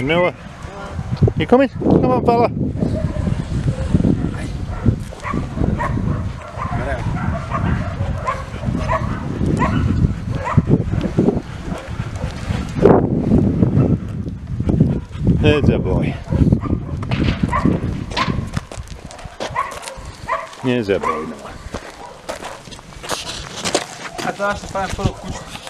Noah, uh, you coming? Come on, fella. There's a boy. There's a boy, Noah. A to až se pán.